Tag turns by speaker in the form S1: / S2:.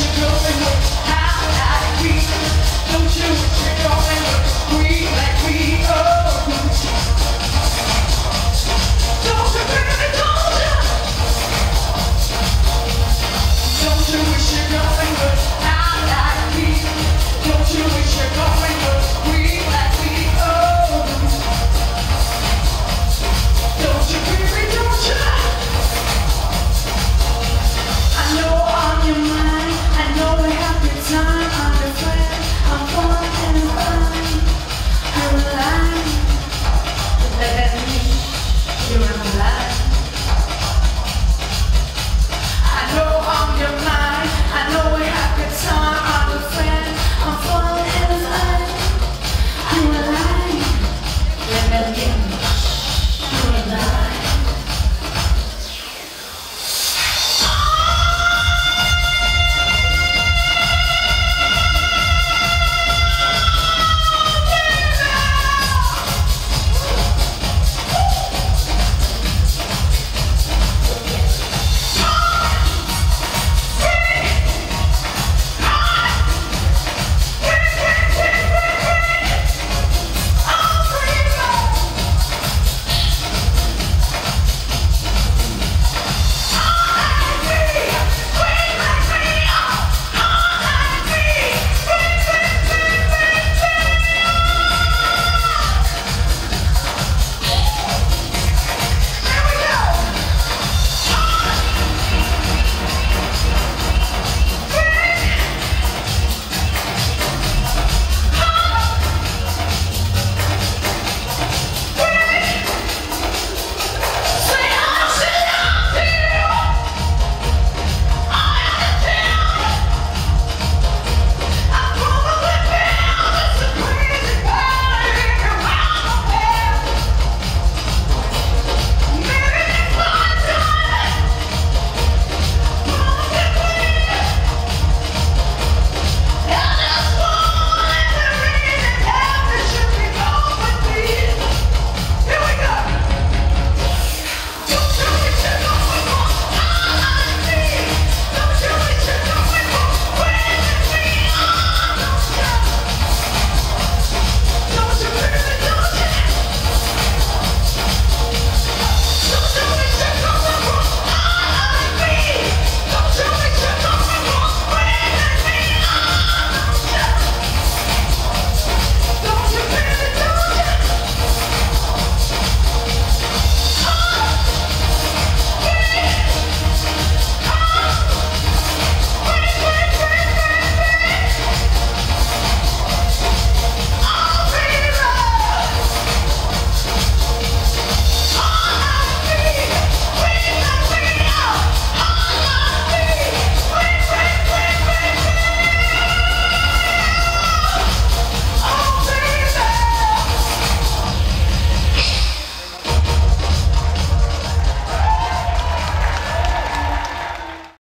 S1: you going